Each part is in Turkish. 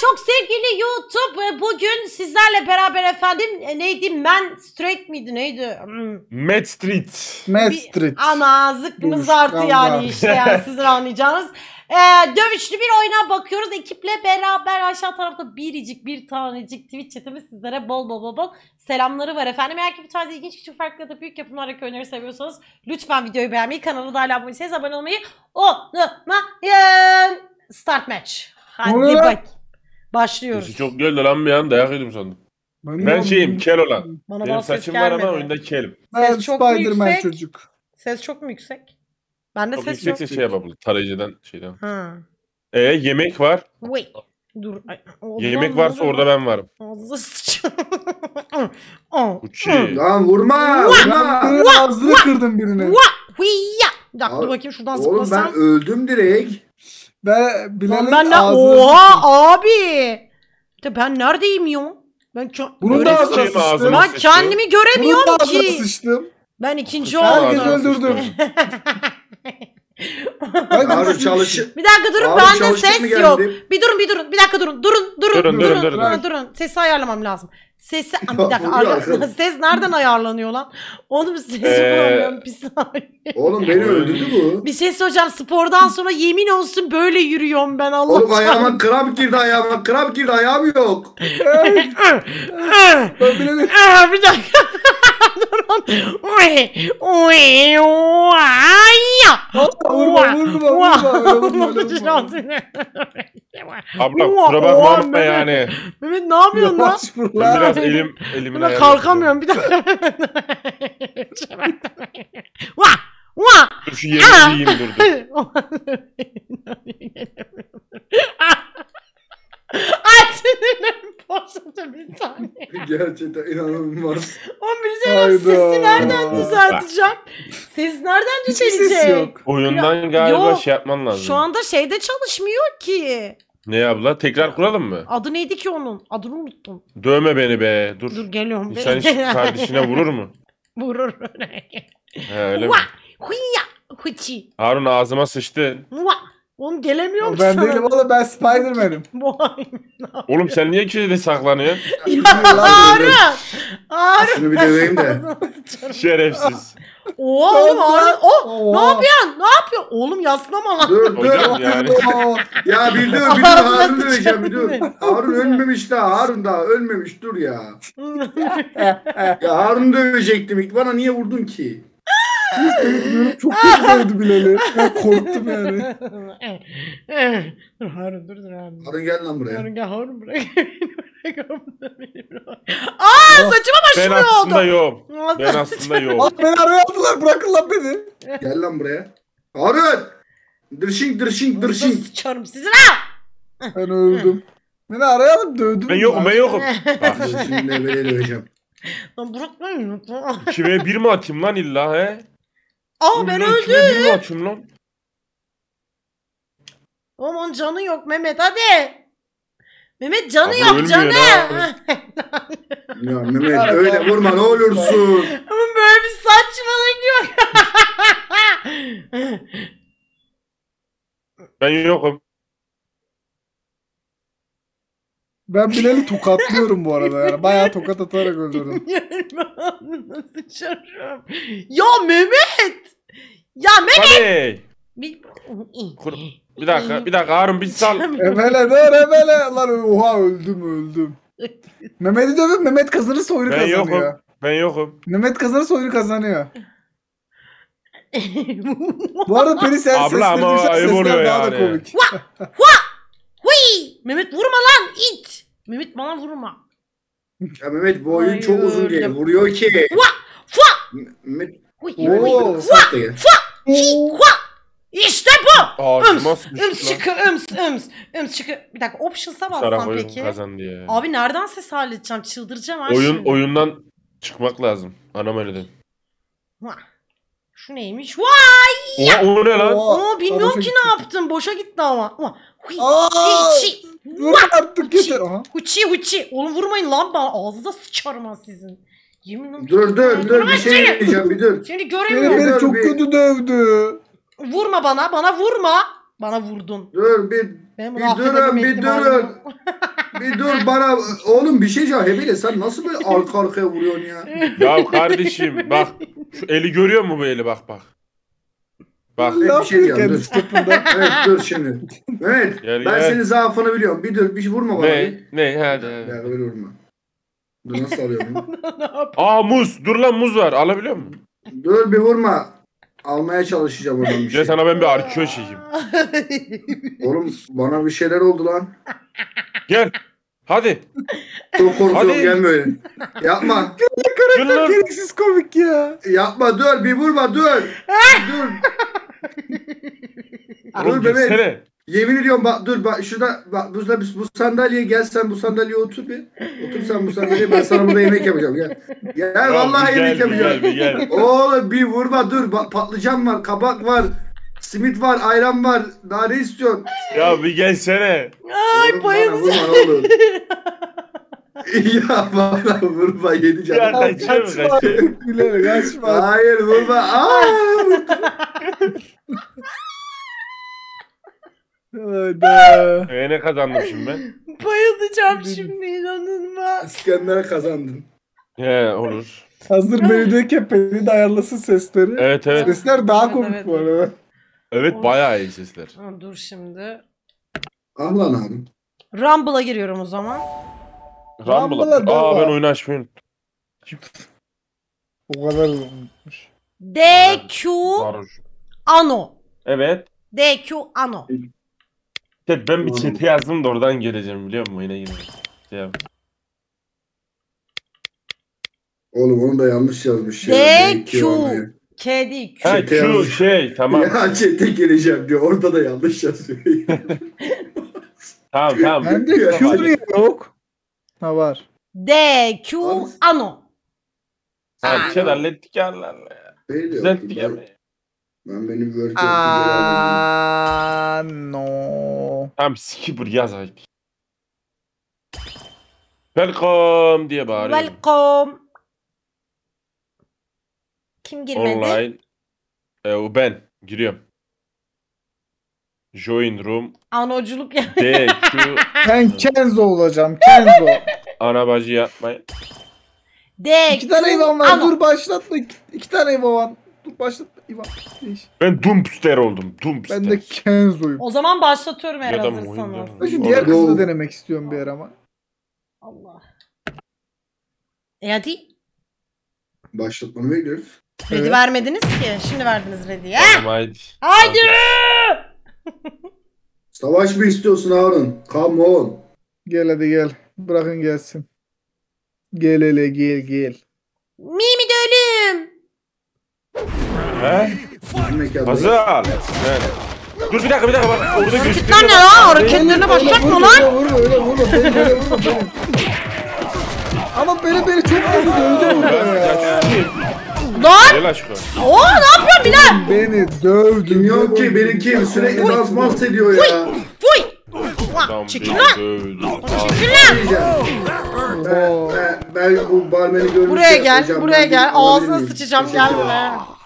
çok sevgili YouTube. e, Bugün sizlerle beraber efendim e, neydi? Man Straight miydi neydi? Hmm. Mad Street. Mad Street. Ana zıkkımız arttı yani işte yani sizin anlayacağınız. Ee, dövüşlü bir oyuna bakıyoruz. Ekiple beraber aşağı tarafta biricik bir tanecik Twitch chatimiz sizlere bol bol bol bol selamları var efendim. Eğer ki bu tarz ilginç küçük farklı ya da büyük yapımlardaki oyunları seviyorsanız lütfen videoyu beğenmeyi, kanala da hala abone değilseniz abone olmayı unutmayın. Start match. Hadi bak. Başlıyoruz. Sesi çok geldi lan bir an dayak yedim sandım. Ben, Ben şeyim kel olan. Bana Benim saçım var ama oyunda kelim. Ben Ses çok mu Spider-Man yüksek? çocuk. Ses çok mu yüksek? Bende Çok ses yok. yüksekse şey yapalım. Tarayıcıdan şeyden. Ha. E yemek var. Wait. Dur. Ay, Yemek varsa orada ben varım. Ağzına sıçacağım. Uçi. Lan vurma vurma. Ben ağzını kırdım birine. Dur bakayım şuradan Oğlum ben zıplasam. öldüm direkt. Ben Lan Bilal'in ben ne? Oha abi. De ben neredeyim ya? Ben, kö- Bunun da ağzına ağzına. sıçtım. ben sıçtı. kendimi Bunun göremiyorum da ağzına ki. sıçtım. Ben ikinci Herkes oldum. ağzına öldürdüm. Abi çalış. Bir dakika durun Abi bende çalıştık ses yok. geldi? Bir durun bir durun. Bir dakika durun. Durun durun Durun, durun durun, durun. durun. durun. Sesi ayarlamam lazım. Sesi bir dakika. vuruyor arka- arkadaş. Ses nereden ayarlanıyor lan? Oğlum sesi Ee, bulamıyorum. Bir saniye. Oğlum beni öldürdü bu. Bir ses hocam spordan sonra yemin olsun böyle yürüyorum ben Allah Oğlum ayağıma kramp girdi ayağıma. Kramp girdi ayağım yok. ben Aa, bir dakika. Abla kusura bakma yani. Mehmet ne yapıyorsun lan? Biraz elim elimin Buna kalkamıyorum bir dakika. Vah! Vah! Dur şu yemeği yiyeyim dur dur. Ay sinirlerim bozuldu bir saniye. Gerçekten inanılmaz. Oğlum bir şey diyeceğim, sesi Hayda. nereden düzelteceğim? Ses nereden Hiçbir ses düzelecek? yok. Oyundan galiba Yok, şey yapman lazım. Şu anda şeyde çalışmıyor ki. Ne abla? Tekrar kuralım mı? Adı neydi ki onun? Adını unuttum. Dövme beni be. Dur. Dur geliyorum. İnsan hiç kardeşine vurur mu? Vurur. He öyle mi? Vah! Hıyya! Hıçı! Harun ağzıma sıçtı. Vah! Oğlum gelemiyorum ki Ben sana. değilim oğlum ben Spider-Man'im. Vay! Oğlum sen niye köşede saklanıyorsun? Ya Lan Harun! Harun! Şunu bir döveyim de. Şerefsiz. Oha oğlum Harun! Oh! Ne Oha. yapıyorsun? Ne yapıyorsun? Oğlum yaslama lan. Dur dur. Hocam yani. Ya bir dur bir dur Ağzına Harun döveceğim bir dur. Harun ölmemiş daha Harun daha ölmemiş dur ya. Ya Harun dövecektim ilk bana niye vurdun ki? Çok kötü dövdü Bilal'i. Ben korktum yani. dur Harun dur dur Harun. Harun gel lan buraya. Harun gel Harun bırak. Aa saçıma Ben başım aslında oldu. yok. Ben aslında yok. Lan beni araya aldılar bırakın lan beni. Gel lan buraya. Harun! Dırşink Nasıl dırşink. sıçarım sizin ha? Ben öldüm. Beni araya alıp dövdüm. Ben yokum ben yokum. Bak Ben şimdi böyle döveceğim. Lan bırakmayın. kime bir mi atayım lan illa he? Aa ben öldüm. Kime bir mi atayım lan? Aman canı yok Mehmet hadi. Mehmet canı Abi yok ölmüyor canı. lan. Ya Mehmet öyle vurma ne olursun. Ama böyle bir saçmalık yok. Ben yokum. Ben Bilal'i tokatlıyorum bu arada yani. Bayağı tokat atarak öldürdüm. Nasıl? Ya Mehmet. Ya Mehmet. Bir, Kur- Bir dakika bir dakika Harun bir sal. Emele dur emele. Lan oha öldüm öldüm. Mehmet'i dövün Mehmet kazanırsa oyunu Ben kazanıyor. yokum. Ben yokum. Mehmet kazanırsa oyunu kazanıyor. Bu arada Peri sen Abla sesleri ama ayıp sesler daha da yani. komik. Huy! Mehmet vurma lan it. Mehmet bana vurma. Ya Mehmet bu oyun Ay, çok uzun diye vuruyor ki. Mehmet Huy! Oo. Huy! sat da gel. Hi! Hua! İşte bu. Ağzıma Ims sıçtı lan. çıkı ıms ıms ıms çıkı. Bir dakika options'a Sarak bassam oyun peki. kazandı ya. Abi nereden ses halledeceğim? Çıldıracağım ha Oyun şimdi. oyundan çıkmak lazım. Anomaliden. Vah. Şu neymiş? Vay! Oha o ne lan? Oha, Oo bilmiyorum boşa ki gitti. ne yaptım. Boşa gitti ama. Vah. Huy! Aa! Hiçi! Artık yeter. Aha. Huçi huçi. Oğlum vurmayın lan bana. Ağzınıza sıçarım ha sizin. Yemin ederim. Dur dur dur bir şey diyeceğim bir dur. Seni Beni, göremiyorum. beni çok kötü dövdü. Vurma bana. Bana vurma. Bana vurdun. Dur bir Ben Bir bunu durun, bir ihtimalim durun. yok. Bir dur bana oğlum bir şey diyeceğim. Hebele sen nasıl böyle arka arkaya vuruyorsun ya? Ya kardeşim bak şu eli görüyor mu bu eli bak bak. Bak yapıyor kendisi kendisi topunda? Evet dur şimdi. Mehmet Gel, ben gel. senin zaafını biliyorum. Bir dur bir şey vurma bana. ne bir. ne hadi. Ya hadi. böyle vurma. Dur nasıl alıyorum? Aa muz dur lan muz var alabiliyor musun? dur bir vurma. Almaya çalışacağım oradan bir şey. sana ben bir arkeo çekeyim. Oğlum bana bir şeyler oldu lan. Gel. Hadi. Çok korkuyorum Hadi. gelme öyle. Yapma. Gel lan. Gereksiz komik ya. Yapma dur bir vurma dur. dur. Oğlum Dur gelsene. Yemin ediyorum bak dur bak şurada bak bu, bu sandalyeye gel sen bu sandalyeye otur bir. Otur sen bu sandalyeye ben sana burada yemek yapacağım gel. Gel Ya vallahi yemek gel, bir yapacağım. Gel, bir gel. Oğlum bir vurma dur bak patlıcan var kabak var. Simit var ayran var. Daha ne istiyorsun? Ya bir gelsene. Ay bayılacağım. Vurma ya bana vurma yedi Ya canım. kaçıyor mu kaçıyor? Kaçma. Hayır vurma. Aa! Hayda. Ee, ne kazandım şimdi ben? Bayılacağım şimdi inanılmaz. İskender kazandın. He olur. Hazır menüdeyken Pelin de ayarlasın sesleri. Evet evet. Sesler daha Evet, komik evet. bu arada. Evet bayağı iyi sesler. Ha, Dur şimdi. Ah lan abi. Rumble'a giriyorum o zaman. Rumble. Rumble'a da Aa var. ben oyunu unuttum. O kadar unutmuş. DQ. Ano. Evet. DQ Ano. Chat ben bir chat'e yazdım da oradan geleceğim biliyor musun? Yine gireceğim. Şey yap. Oğlum onu da yanlış yazmış ya. DQ. DQ onu. K değil Q. Ha Chat'e Q yazmış. şey tamam. Ya chat'e geleceğim diyor. Orada da yanlış yazıyor. tamam tamam. Bende Ya. Q yok? Ha var. DQ Abi- Ano. Ha chat hallettik ya Allah Allah ya. Şey Düzelttik ya. ben, ben benim yaptım. Aa, no. Tamam skipper yaz. Welcome diye bağırıyorum. Welcome. Kim girmedi? Online. E, o ben. Giriyorum. Join room. Anoculuk ya. DQ. Ben Kenzo olacağım. Kenzo. Ana bacı yapmayın. DQ İki tane Ivan var. Ano. Dur başlatma. İki, iki tane Ivan var. Dur başlatma. Ivan. Değiş. Ben Dumpster oldum. Dumpster. Ben de Kenzo'yum. O zaman başlatıyorum eğer Ya da hazırsanız. Ben şu diğer kızı da denemek istiyorum bir ara ama. Allah. E hadi. Başlatmanı bekliyoruz. Ready Evet. vermediniz ki. Şimdi verdiniz ready'ye. Tamam haydi. Haydi. Savaş mı istiyorsun Harun? Come on. Gel hadi gel. Bırakın gelsin. Gel hele gel gel. Mimi de ölüm. He? Hazır. Evet. Dur bir dakika bir dakika bak. Orada Hareketler gösteriyor. ne lan? Hareketlerine başlatma lan. vurma öyle vurma. Beni böyle vurma beni. Ama beni beni çok kötü dövdü burada ya. Lan. Gel. Oo ne yapıyorsun Bilal? Beni dövdü. Bilmiyorum ki dövdü. benim kim sürekli dans mans ediyor ya. Fuy. Tamam Çekil lan. Çekil lan. Ben, ben bu barmeni görmüşüm. Buraya gel. Buraya gel. Ağzına sıçacağım Teşekkür ederim.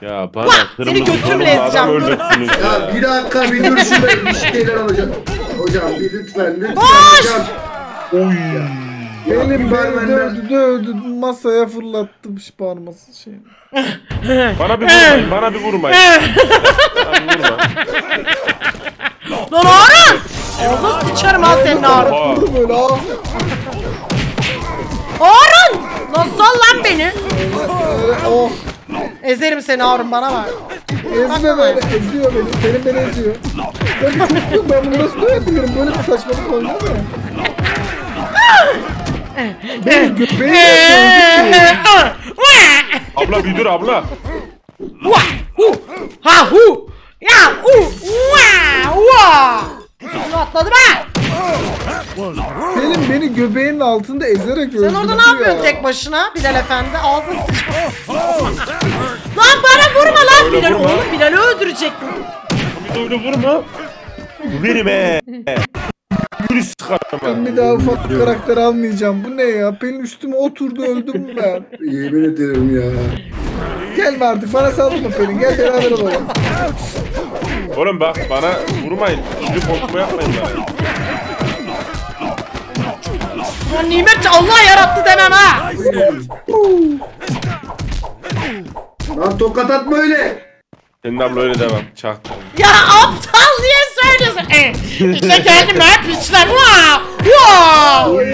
Ya bana Ulan, kırmızı seni götümle kırmızı ezeceğim, adam dur. öldürdünüz Ya bir dakika bir dur şurada bir şeyler alacağım. Hocam bir lütfen lütfen. Hocam. Oy. Benim bir beni barmenden. dövdü dövdü masaya fırlattı parması şey. Bana bir vurmayın. Bana bir vurmayın. Bir vurma. Lan Harun. Ağzına sıçarım ha senin Harun. Oha. Vurdu böyle ah. Harun. Lan sal lan beni. Öyle, oh. Ezerim seni Harun bana bak. Ezme beni. Eziyor beni. Benim beni eziyor. Ben bir çocukluğum ben bunu nasıl dövebilirim? Böyle bir saçmalık olmaz mı? Beni göbeği Abla bir dur abla. Ha hu, ya hu, va. Üstüne atladım ha. Benim beni göbeğinin altında ezerek öldürdü Sen orada ne yapıyorsun tek başına Bilal Efendi? Ağzına sıçma. lan bana vurma lan Öyle Bilal. vurma. Oğlum Bilal'i de öyle vurma. He. Yürü sıkarım Ben bir daha ufak bir karakter almayacağım. Bu ne ya? Benim üstüme oturdu öldüm ben. Yemin ederim ya. Gelme artık bana saldırma Pelin. Gel beraber olalım. Oğlum bak bana vurmayın. Şimdi korkma yapmayın bana. Ya nimet Allah yarattı demem ha. Lan tokat atma öyle. Senin abla öyle devam. Çaktım. Ya aptal niye söylüyorsun? Eh, işte geldim ha piçler. Wow. Wow.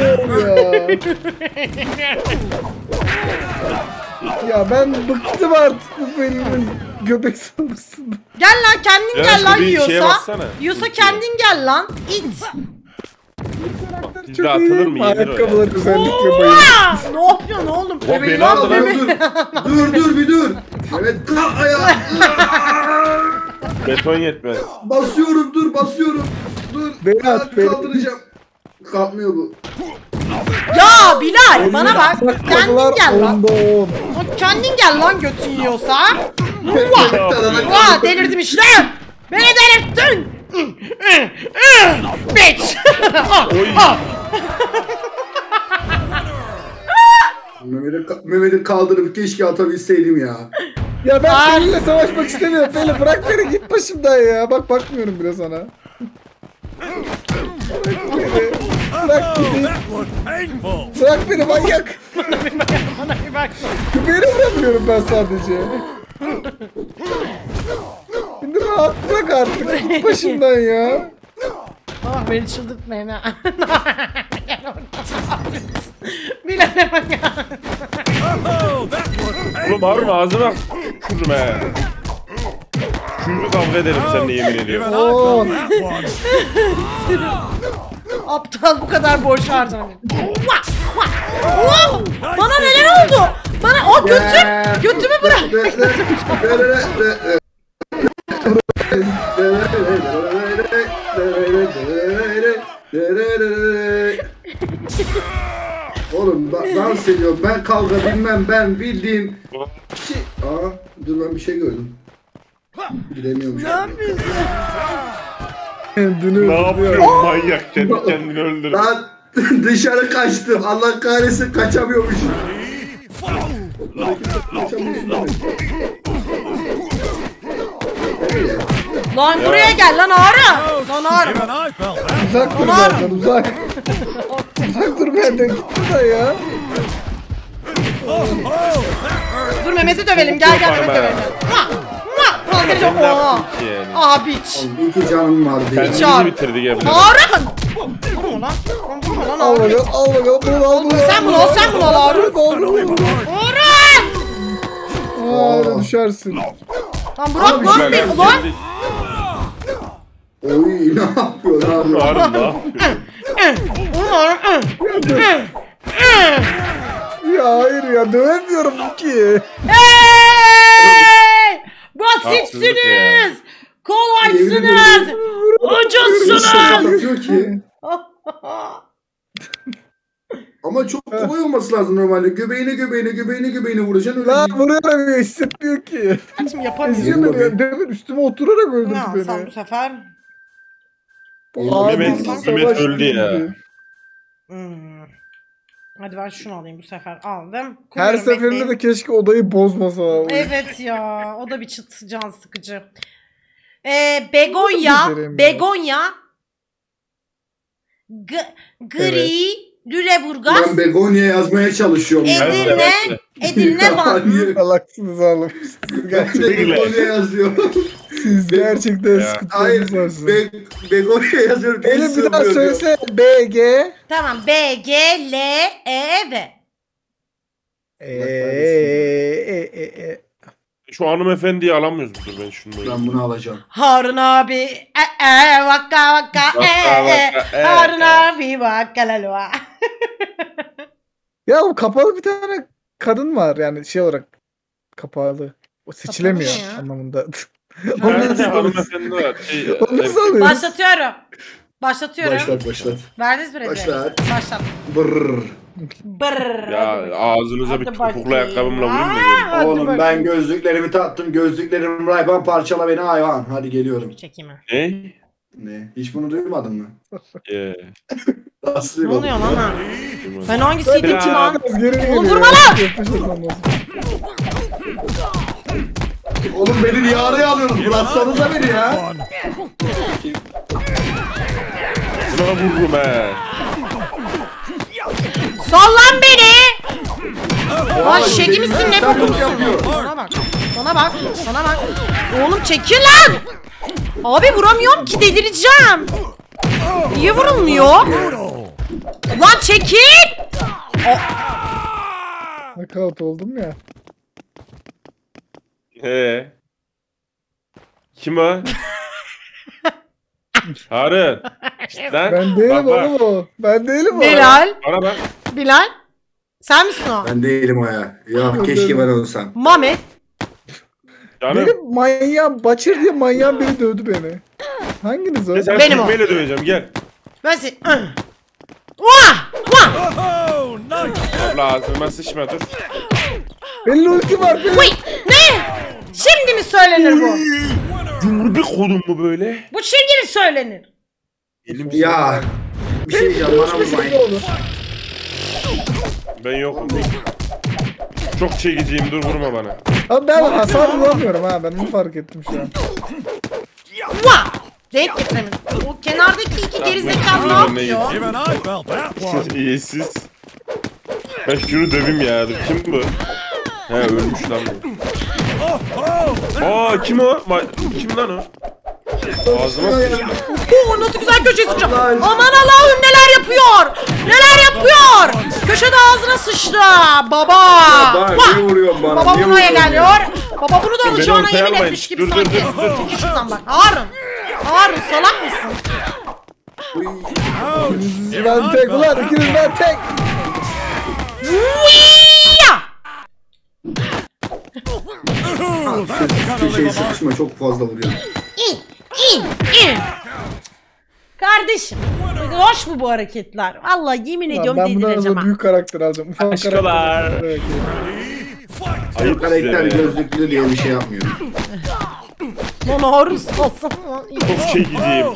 ya. ben bıktım artık bu benim göbek saldırısından. Gel lan kendin Ya gel lan yiyorsa. Yiyorsa kendin gel lan. İt. Bizde atılır mı? Yenir. Ayakkabılar özellikle bayılır. Ne yapıyorsun oğlum? O beni aldı lan. Dur dur dur bir dur. Evet kalk ayağa. Beton yetmez. basıyorum dur basıyorum. Dur. Beni at, beni. Kaldıracağım. Kalkmıyor bu. Ya Bilal bana bak. Kendin gel lan. Kendin gel lan götün yiyorsa. Kalk. delirdim işte. Beni delirttin. Bitch. Ah, ah. Mehmet'i Mehmet'i kaldırıp keşke atabilseydim ya. Ya ben Ay. seninle savaşmak istemiyorum. Pelin bırak beni git başımdan ya. Bak bakmıyorum bile sana. Bırak beni. Bırak beni. Bırak beni manyak. Bana bir bak. Beni vuramıyorum ben sadece. Beni rahat bırak artık. Git başımdan ya. Ah beni çıldırtmayın ha. Bilal'e bak ya. Oğlum harbi ağzına kurum he. Şimdi kavga ederim seninle yemin ediyorum. On. Aptal bu kadar boş harcamayın. Bana neler oldu? Bana o götüm, götümü bırak. Oğlum da- dans ediyorum ben kavga bilmem ben bildiğin şey... Aa dur ben bir şey gördüm. Gidemiyormuş. Ne yapıyorsun? Kendini Ne yapıyorsun manyak kendi kendini öldür. Lan dışarı kaçtım. Allah kahretsin kaçamıyormuşum. Kaçamıyorsun demek. Lan buraya gel lan ağrı. Lan ağrı. Uzak dur Ulan! benden uzak. uzak dur benden git buradan ya. Dur Mehmet'i dövelim gel gel Mehmet'i dövelim. Muah, muah. Ulan seni çok- Oha. yani. Aha biç. İyi ki canım vardı ya. Çağır. Kendimizi bitirdik evde. Ağrı. Vurma lan. Lan Vurma lan Al ağrı. bakalım al bakalım bunu al bunu. Sen bunu al sen bunu al al. Ağrı. Aa düşersin. Lan bırak Abi, lan Ben bir kendi- lan. Oy ne yapıyor? Harbi ne yapıyor? Ya hayır ya dövemiyorum ki. Hey! Basitsiniz. Kolaysınız. Ucuzsunuz. Ki. Ama çok kolay olması lazım normalde. Göbeğine göbeğine göbeğine göbeğine vuracaksın öyle Lan vuruyorum hissetmiyor ki. Şimdi yapamıyorum. Eziyor beni ya. Demin üstüme oturarak öldürdü Ya sen bu beni. sefer Bu Mehmet- Mehmet öldü ya. Hmm. Hadi ben şunu alayım bu sefer. Aldım. Her seferinde bekleyin. de keşke odayı bozmasa abi. Evet ya. O da bir çıt can sıkıcı. Ee, begonya. Begonya. G- gri. Lüleburgaz. Ben begonya yazmaya çalışıyorum. Edirne. Edirne Van. Salaksınız oğlum. Gerçekten, begonya yazıyorum. siz gerçekten Ya. Hayır. sıkıntılarınız varsınız. Be begonya yazıyorum. Elin bir daha söylese BG. Tamam. B, G, L, E, V. Eee e e e. Şu hanımefendiyi alamıyoruz mudur ben şunu böyle. Ben bunu alacağım. Harun abi. E, e, vaka vaka. E, Vaka, e. vaka, e, Harun e. abi vaka lalua. Ya o kapalı bir tane kadın var yani şey olarak kapalı. O seçilemiyor Kapalı ne ya? anlamında. Nasıl hanımefendi var. Şey, Onu nasıl erkek. alıyorsun? Başlatıyorum. Başlatıyorum. Başlat başlat. Verdiniz mi Başlat. Başlat. Brrr. Brrr. Ya ağzınıza bir Hadi topuklu bakayım. ayakkabımla vurayım da göreyim. hadi Oğlum ben bakayım. gözlüklerimi taktım. Gözlüklerim Rayban parçala beni hayvan. Hadi geliyorum. Çekeyim ha. Ne? Ne? Hiç bunu duymadın mı? Ee, Nasıl Ne oluyor lan ha? Ben hangisiydim ki lan? Biraz geri Oğlum geliyor ya. lan! Yapış yapmam lazım. Oğlum beni niye araya alıyorsunuz? Bıraksanıza beni ya. Buna vururum he. Sal lan beni. Lan şegi misin ne bokumsun? Bana bak. Bana bak. Bana bak. Oğlum çekil lan. Abi vuramıyorum ki delireceğim. Niye vurulmuyor? Lan çekil. Knockout oldum ya. He. Kim o? Harun. İşte lan. Ben değilim Bak, bak. oğlum o. Ben değilim o. Bilal. Bana bak. Bilal. Sen misin o? Ben değilim o ya. Ya keşke ben olsam. Mehmet. Canım. Benim manyağım Başır diye manyağım beni dövdü beni. Hanginiz o? Sen Benim o. tekmeyle döveceğim gel. Ben seni... Vah! Vah! Abla ağzıma sıçma dur. Benim ulti var benim. Uy! Ne? Şimdi mi söylenir bu? Cumhur bir kodum mu böyle? Bu şimdi mi söylenir? Elim Ya. Bir şey diyeceğim bana vurmayın. olur. Ben yokum. Çok çekiciyim dur vurma bana. Abi ben hasar vuramıyorum ha ben onu fark ettim şu an. Vah! Denk getiremedim. O kenardaki iki gerizekalı ne yapıyor? Even I felt that one. İyi siz. Ben şunu döveyim ya. Kim bu? He ölmüş lan bu. Aa kim o? Ma- kim lan o? Ağzıma sıçtı. Oo nasıl güzel köşe sıkacağım. Aman Allah'ım neler yapıyor? Neler yapıyor? Köşede ağzına sıçtı. Baba. Vah! niye vuruyorsun bana? Baba niye buraya vuruyorsun geliyor. ya? Baba bunu da alacağına yemin almayın. etmiş gibi Dur, dur, sanki. dur, dur. Çekil şuradan bak. Harun. Harun salak mısın? İkiniz ben tek ulan ikiniz ben tek. Uyya! Köşeye sıkışma çok fazla vuruyor. İn, in, in. Kardeşim. Hoş mu bu hareketler? Vallahi yemin Lan ediyorum ben bundan delireceğim sonra ha. büyük karakter alacağım. Ufak Aşkolar. karakter. Evet, Ayıp Karakter size gözlüklü diye bir şey yapmıyor. Lan Harun salsam. Çok çekiciyim.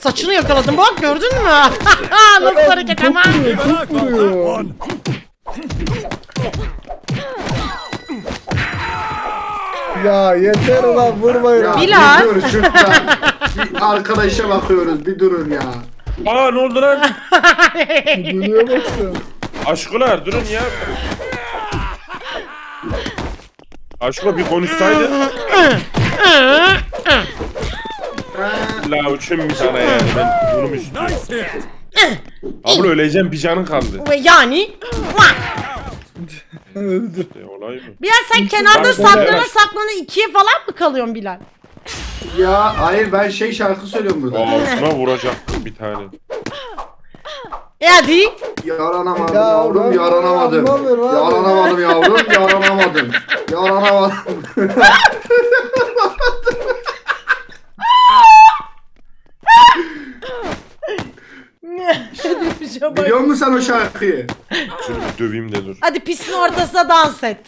Saçını yakaladım bak gördün mü? Nasıl hareket Çok ama? vuruyor, çok felt that vuruyor. Ya yeter ulan vurmayın. Ya Bilal. bir dur şuradan. Bir arkadaşa bakıyoruz bir durun ya. Aa ne oldu lan? Dönüyor baksın. Aşkolar durun ya. Aşko bir konuşsaydı. La uçum bir sana yani ben bunu istiyorum? Abla öleceğim bir canın kaldı. Yani! Öldü. E, olay mı? Bilal sen kenarda saklana saklana ikiye falan mı kalıyorsun Bilal? Ya hayır ben şey şarkı söylüyorum burada. Ağzıma vuracaktım bir tane. E hadi. Yaranamadım Ya yavrum yaranamadım. anlamıyorum abi. Yaranamadım yavrum yaranamadım. Yaranamadım. Biliyor musun sen o şarkıyı? Dur bir döveyim de dur. Hadi pistin ortasına dans et.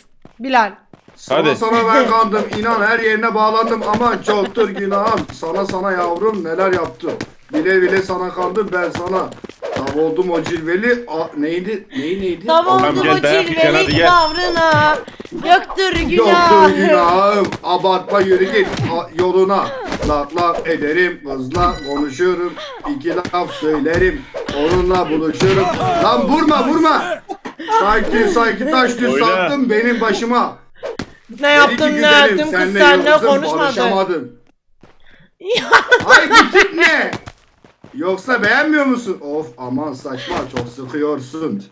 Bilal. Sana Hadi. sana ben kandım inan her yerine bağlandım ama çoktur günahım. Sana sana yavrum neler yaptım. Bile bile sana kandım ben sana. Tav oldum o cilveli. A, neydi? Neyi neydi? Tamam Tamam, oldu gel, bu dayak yiyeceksin, hadi cilvelik gel. tavrına. Yoktur Yoktur günahı. günahım. Abartma yürü git a- yoluna. Lak lak ederim kızla konuşurum. İki laf söylerim. Onunla buluşurum. Lan vurma vurma. Sanki sanki taş düz Oyna. sattın benim başıma. Ne yaptım ne ettim kız senle seninle yoksun, konuşmadı. barışamadın. Ay ne? Yoksa beğenmiyor musun? Of aman saçma çok sıkıyorsun.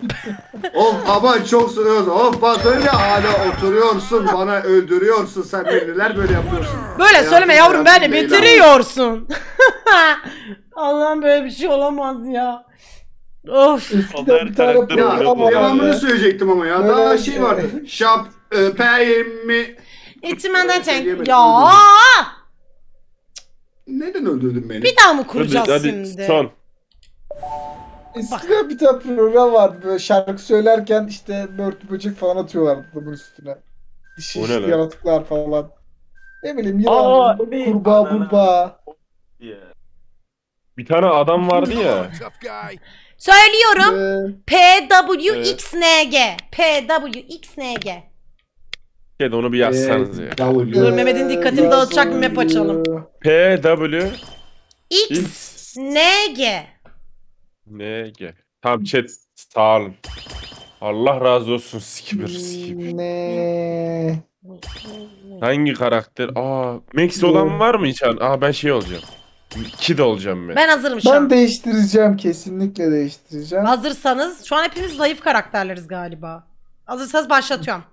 of aman çok sıkıyorsun. Of bak öyle hala oturuyorsun bana öldürüyorsun sen neler böyle yapıyorsun. Böyle Hayatım, söyleme yavrum beni bitiriyorsun. Allah'ım böyle bir şey olamaz ya. Of. Eskiden bir tane karakter Ya devamını vardı. söyleyecektim ama ya. Daha şey vardı. Şap öpeyim mi? İçimden çek. Ya. Neden öldürdün beni? Bir daha mı Hadi, kuracağız hadi şimdi? son. Eskiden bir tane program vardı böyle şarkı söylerken işte börtü böcek falan atıyorlardı adamın üstüne. Dişi işte yaratıklar falan. Ne bileyim yılan, kurbağa, kurbağa. Bir tane adam vardı ya. Söylüyorum. Ee, PWXNG. PWXNG. Kedi onu bir yazsanız ya. Dur, Mehmet'in dikkatini dağıtacak bir map açalım. P W XNG. N G. Tamam chat sağ olun. Allah razı olsun skipper skipper. Ne? Hangi karakter? Aa Max olan var mı hiç? Aa ben şey olacağım. Kid olacağım ben. Ben hazırım şu Ben an. değiştireceğim kesinlikle değiştireceğim. Hazırsanız şu an hepimiz zayıf karakterleriz galiba. Hazırsanız başlatıyorum.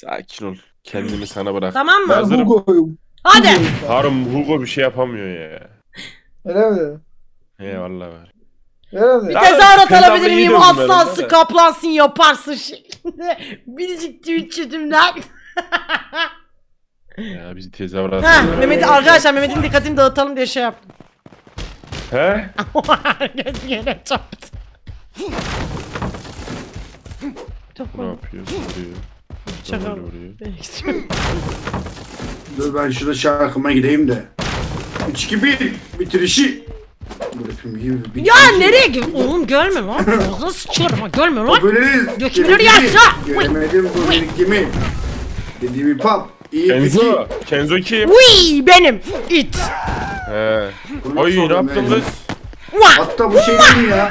Sakin ol. Kendimi sana bırak. Tamam mı? Ben Hazırım. Hugo'yum. Hadi. Harun Hugo bir şey yapamıyor ya. Öyle mi? He vallahi var. Öyle mi? Bir Ya, tezahürat tezahürat alabilir iyi miyim? Aslansın, kaplansın, yaparsın şeklinde. Biricik Twitch chatimden. Ya bizi tezahürat. ha, Mehmet'i arkadaşlar Mehmet'in dikkatini dağıtalım diye şey yaptım. He? Herkes yere çarptı. Ne yapıyorsun? Vuruyor. Şaka. Böyle vuruyor. Dur ben şurada şarkıma gideyim de. 3 2 1 bitirişi. İyi Ya nereye gidiyorsun? Oğlum görme lan. Ağzına sıçarım ha görme lan. Böleriz. Dökümleri yaşa. Göremedim bu birikimi. Dediğimi pap. İyi Kenzo. peki. Kenzo kim? Uy benim. it. He. Oy ne yaptın kız? Vah. Hatta bu şey değil ya?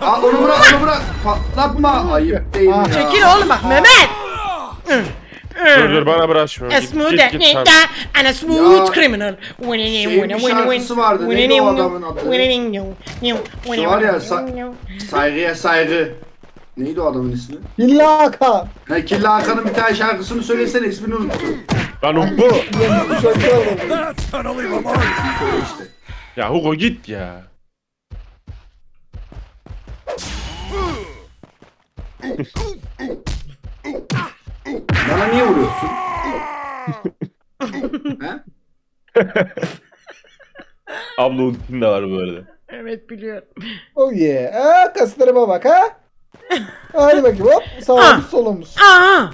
Aa onu bırak onu bırak. Patlatma. Ayıp değil mi ya? Çekil oğlum bak Mehmet. Dur dur bana bırak şunu. A Git smooth git git sen. and a smooth Ya, criminal. şeyin bir şarkısı vardı, neydi o adamın adı? Şu var ya, sa- Saygıya saygı. Neydi o adamın ismi? İlla Hakan. Ha Killa Hakan'ın bir tane şarkısını söylesene ismini unuttum. Lan Hugo. Yanlış bir Ya Hugo git ya. Bana niye vuruyorsun? ha? Abla ultin de var bu arada. Evet biliyorum. Oh yeah. Ha, kaslarıma bak ha. Hadi bakayım hop. Sağımız solumuz. Aha.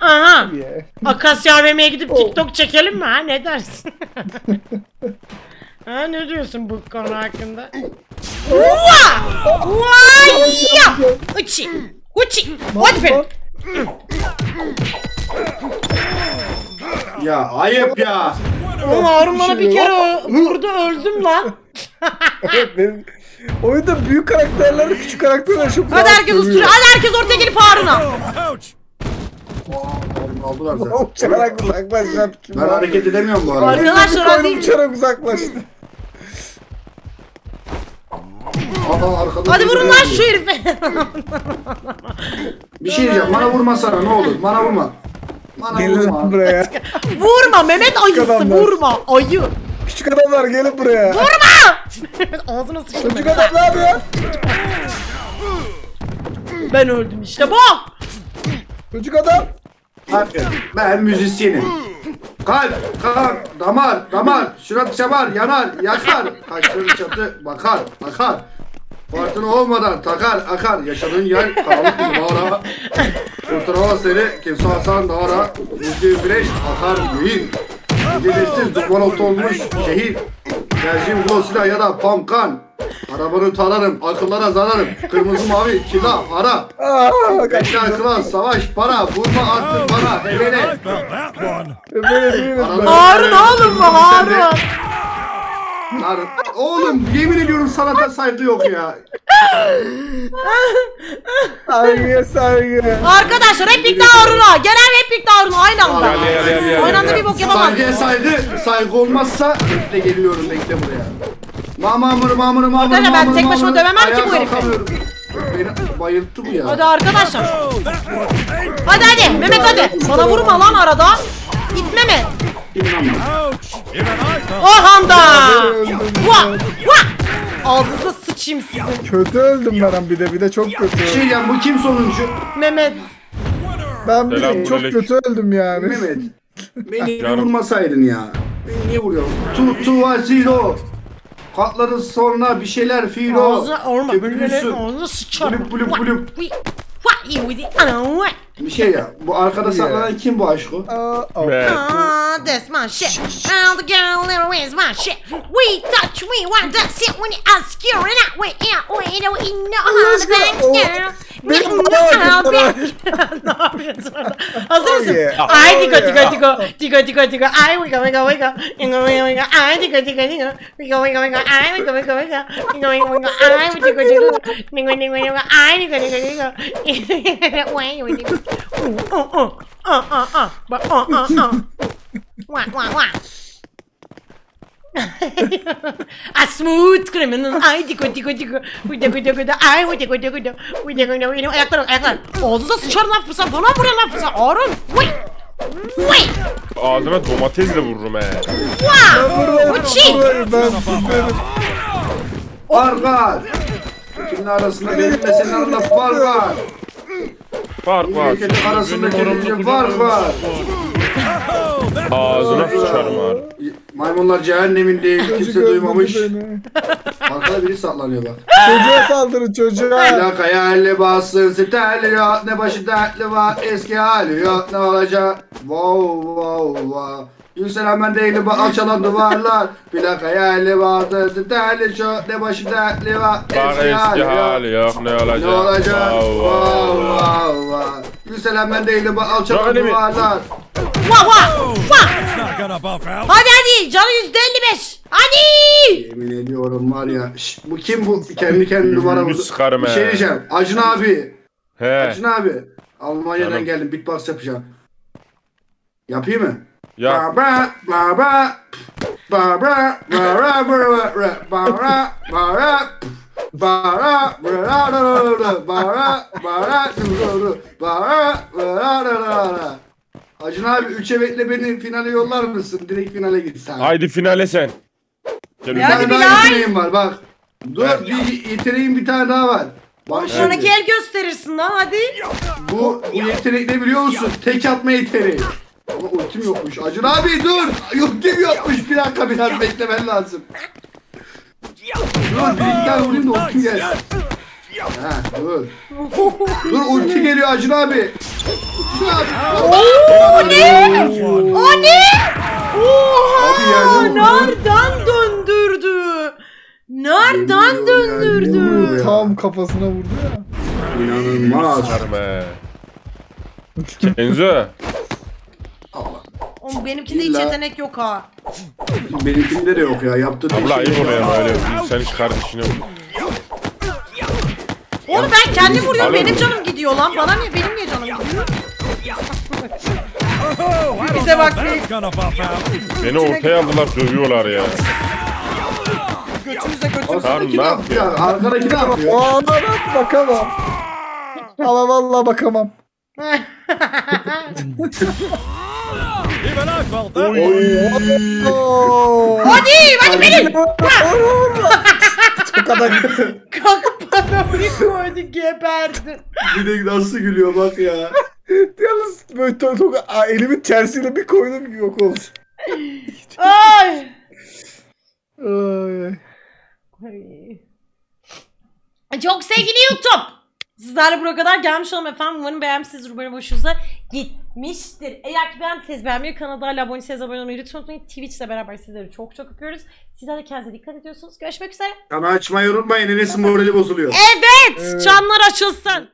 Aha. Oh yeah. Akasya AVM'ye gidip Oh. TikTok çekelim mi ha? Ne dersin? ha ne diyorsun bu konu hakkında? Vaa! Vay ya! Uçi! Uçi! What ben? Ya ayıp ya. Oğlum Harun bana bir kere ö- vurdu öldüm lan. Evet benim... Oyunda büyük karakterlerle küçük karakterler çok Hadi herkes oturuyor. Hadi herkes ortaya gelip Harun'a. Aldılar zaten. Uçarak uzaklaşacağım kim Ben hareket edemiyorum bu arada. Arkadaşlar hadi. uçarak uzaklaştı. Arkada Hadi vurun lan şu herife. Bir şey diyeceğim. Bana vurmasana ne olur. Bana vurma. Bana Gelin vurma. buraya. vurma Mehmet ayısı adamlar. vurma. Ayı. Küçük adamlar gelin buraya. Ağzına sıçtım. Küçük adam ne yapıyor? Ben öldüm işte bu. Çocuk adam. Ben müzisyenim. Kalp, kan, damar, damar, şurat çabar, yanar, yakar. Kaçtığın çatı bakar, akar. Fırtına olmadan takar, akar. Yaşadığın yer karanlık bir mağara. Kurtaramaz seni kimse Hasan dağara. Rüzgar güneş akar göğün. Gecesiz duman ot olmuş şehir. Tercihim Gosila ya da Pamkan. Arabanı tararım, akıllara zararım. Kırmızı mavi, kila, ara. Bekler klas, savaş, para, vurma artık bana, ben. Harun oğlum bu Harun. Lan oğlum yemin ediyorum sanata saygı yok ya. Saygıya saygı. Arkadaşlar hep birlikte Harun'a. Genel hep birlikte Harun'a aynı anda. Gel gel gel gel. Aynı anda bir bok yapamaz. Saygıya saygı, saygı olmazsa bekle geliyorum bekle buraya. Mamamır mamır mamır Arkadaşlar ben tek başıma mamır. dövemem ki Ayağa bu herifi. kalkamıyorum. Beni bayılttı bu ya. Hadi arkadaşlar. Hadi hadi Mehmet hadi. Bana vurma lan arada. İtme mi? Ouch. Even I felt Orhan da. Öldüm Vah. Ağzınıza sıçayım sizin. Kötü öldüm ben bir de bir de çok kötü. Şey diyeceğim bu kim sonuncu? Mehmet. Ben bir de çok kötü öldüm yani. Mehmet. Beni vurmasaydın ya. Beni niye vuruyorsun? Tu tu vasilo. Katladı sonra bir şeyler filo. Ağzına orma. Köpürürsün. Ağzına sıçarım. Bulup bulup bulup. Vah, vah, iyi, iyi. Bir şey ya. Bu arkada saklanan kim bu oh. Be. Ah, that's my shit. All the girl little is my shit. We touch, we want to sit when you ask you and I went out, we know how to bang girl. Ne yapıyorsun? Hazır mısın? yeah. Ay Oh, tiko yeah. tiko tiko tiko tiko ay wika wika wika wika wika wika ay tiko tiko tiko wika wika wika ay wika wika wika wika wika wika ay tiko tiko tiko tiko tiko ay tiko tiko tiko Wait, wait, wait. Oh, oh, oh, oh, oh, oh, but oh, oh, oh. Wah, wah, wah. A smooth criminal. Ay tiko tiko tiko. Uyda uyda uyda. Ay uyda uyda uyda. Uyda uyda uyda. Ayaklar ayaklar. Ağzınıza sıçarım lan fırsat. Bana vuruyor lan fırsat. Arun. Uy. Uy. Ağzına domatesle vururum he. Wow. Uçi. Ben benim. Fark var. İkinin arasında benimle senin arasında fark var. Var. İkinin arasında Benim kendince oramda fark var. Ağzına sıçarım abi. Maymunlar cehennemin değil. Çocuk Kimse öldürdü duymamış. beni. Arkada biri saklanıyor bak. Çocuğa saldırın çocuğa. Plakaya elle bassın sterli yok ne başı dertli var eski hali yok ne olacak wow wow wow Yükselen ben değilim bak alçalan duvarlar Plakaya elle bassın sterli çok ne başı dertli var Bak eski hali yok ne olacak. Ne olacak Wow, wow wow, wow wow Yükselen ben değilim bak alçalan Yok, öyle mi? duvarlar Wah wah. Wah. Not gonna buff out. Hadi hadi. Canı yüzde elli beş. Hadi. Yemin ediyorum var ya şş, bu kim bu kendi kendine duvara Yüzümü vurdu sıkarım Bir he. şey diyeceğim Acun abi He. Acun abi Almanya'dan Canım. geldim beatbox yapacağım. Yapayım mı? Ya Baba baba baba baba baba baba baba Bara bara bara bara bara bara bara Acun abi 3 evetle beni finale yollar mısın? Direkt finale gitsen. haydi finale sen. Gel Bir Ya- tane Hadi daha Bilal. yeteneğim var bak. Dur bir yeteneğim bir tane daha var. Bak Sonraki şimdi, el gösterirsin lan hadi. bu, bu yetenek ne biliyor musun? Tek atma yeteneği. Ama ultim yokmuş. Acun abi dur. Ultim yokmuş. Bir dakika biraz beklemen lazım. Dur bir iki tane vurayım da ultim gel. Ha dur. Dur ulti geliyor Acun abi. Abi. Oo ne? O ne? Abi Oha! vurdu. Nereden döndürdü? Nereden döndürdü? Tam kafasına vurdu ya. İnanılmaz. He. Kenzo. Oğlum benimkinde hiç İlla- yetenek yok ha. Benimkinde de yok ya. Yaptığı tek Abla ayıp şey- oluyor ama öyle. Sen hiç kardeşine vur. Oğlum ben kendi vuruyorum benim canım gidiyor lan. Bana niye benim niye canım gidiyor? Bize bak out. Beni ortaya aldılar dövüyorlar ya. Tamam Arkadaki ne yapıyor? Arkadaki ne yapıyor? Aa ben bakamam. Ama vallahi bakamam. Oo. Hadi hadi benim. Çok kadar gitti. Kalkıp bir koydu geberdi. Bir de nasıl gülüyor bak ya. Yalnız böyle to to Aa, elimin tersiyle bir koydum yok oldu. Ay. Ay. Çok sevgili YouTube. Sizlerle buraya kadar gelmiş olalım efendim. Umarım beğenmişsiniz. Umarım hoşunuza gitmiştir. Eğer ki beğendiyseniz beğenmeyi, kanala hala abone değilseniz abone olmayı lütfen unutmayın. Twitch'le beraber sizleri çok çok öpüyoruz. Sizler de kendinize dikkat ediyorsunuz. Görüşmek üzere. Kanal açmayı unutmayın. Enes'in morali bozuluyor. Evet. Evet. Çanlar açılsın.